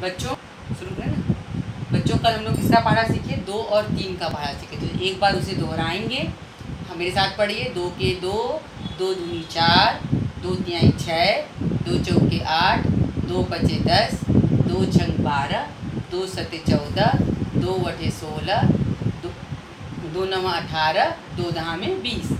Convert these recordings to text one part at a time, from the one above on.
बच्चों शुरू करें ना, बच्चों, कल हम लोग किसका पढ़ा सीखे, दो और तीन का पढ़ा सीखे तो एक बार उसे दोहराएँगे। हम मेरे साथ पढ़िए, दो के दो दो दूनी चार, दो तिहाई छः दो चौके आठ, दो पचे दस, दो छंग बारह, दो सते चौदह, दो वठे सोलह, दो दो नवा अठारह, दो दहा में बीस।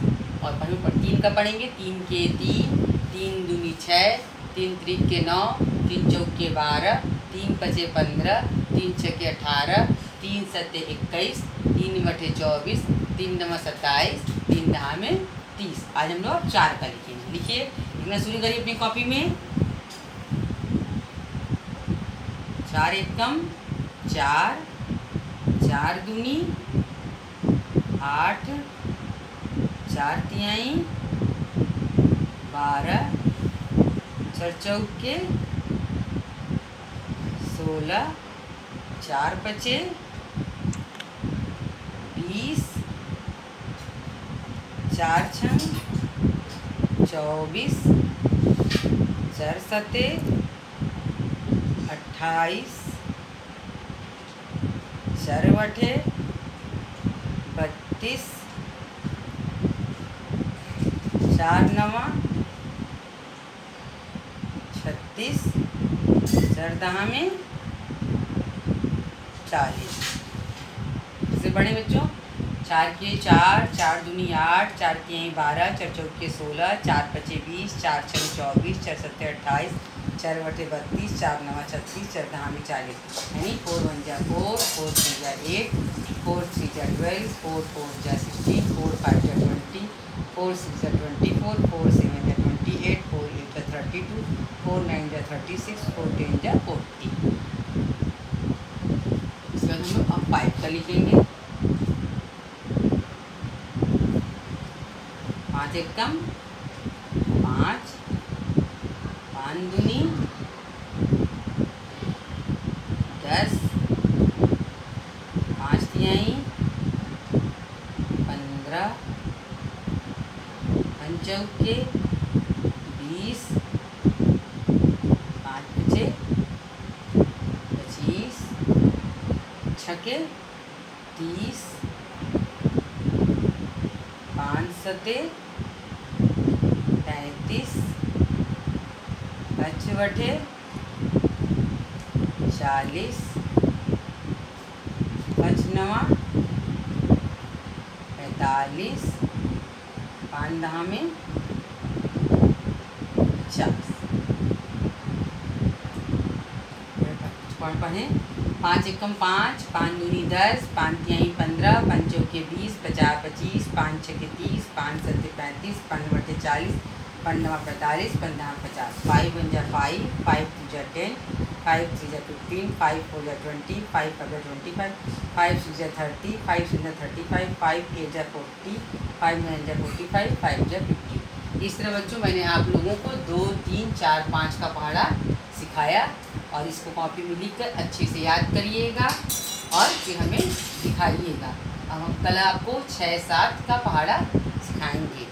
और पढ़ पढ़, तीन का पढ़ेंगे, तीन के तीन तीन दूनी छः तीन त्रिक के नौ, तीन चौक बारह तीन पचे पंद्रह, तीन छः अठारह, तीन सत्य इक्कीस, तीन बटे चौबीस, तीन नवा सत्ताईस, तीन दहा में तीस। आज हम लोग चार का लिखेंगे। लिखिए लिखना शुरू करिए अपनी कॉपी में। चार एकम चार चार दूनी, आठ, चार तिहाई, बारह चार चौके सोलह चार पचे बीस, चार छंग चौबीस, चार सते अट्ठाईस, चार बटे बत्तीस, चार नवा, छत्तीस, चार दहा में चालीस इससे बड़े बच्चों? चार के चार चार दूनी आठ, चार के बारह, चार चौके सोलह, चार पचे बीस, चार छः चौबीस, चार सत्ते अट्ठाईस, चार बटे बत्तीस, चार नवा छत्तीस, चार दहा में चालीस। यानी फोर वन जा फोर फोर थ्री जा एट फोर थ्री जा ट्वेल्व, फोर फोर जा सिक्सटीन, फोर फाइव जा ट्वेंटी, फोर सिक्स जा ट्वेंटी फोर फोर सेवन जा ट्वेंटी एट, फोर एट जा थर्टी टू, फोर नाइन जा थर्टी सिक्स, फोर टेन जा forty. बाद हम फाइव का लिखेंगे। पाँच एक कम पाँच पाँच दूनी, दस, पाँच तिहाई, पंद्रह, पंचौके, बीस पाँच पचे पच्चीस छके, तीस, पाँच सते, पैंतीस, पच बटे चालीस पच नवा पैंतालीस दहा में पचास। पढ़ पढ़ें? पाँच एकम पाँच पाँच दूनी दस, पाँच तिहाई पंद्रह, पंचों के बीस, पचास पच्चीस, पाँच छः के तीस, पाँच सत्ते पैंतीस, पाँच बटे चालीस नवा पैंतालीस पंद्रह पचास। फाइव वन जा फाइव फाइव टू जा टेन फाइव थ्री जा फिफ्टीन फाइव फोर जा ट्वेंटी फाइव फाइव जा ट्वेंटी फाइव फाइव सिक्स जा थर्टी फाइव सिक्स जा थर्टी फाइव फाइव एट जा फोर्टी फाइव नाइन जा फोर्टी फाइव फाइव जा फिफ्टी। इस तरह बच्चों मैंने आप लोगों को दो, तीन, चार, पाँच का पहाड़ा सिखाया। और इसको कॉपी में लिख कर अच्छे से याद करिएगा और फिर हमें दिखाइएगा। अब हम कल आपको छः सात का पहाड़ा सिखाएँगे।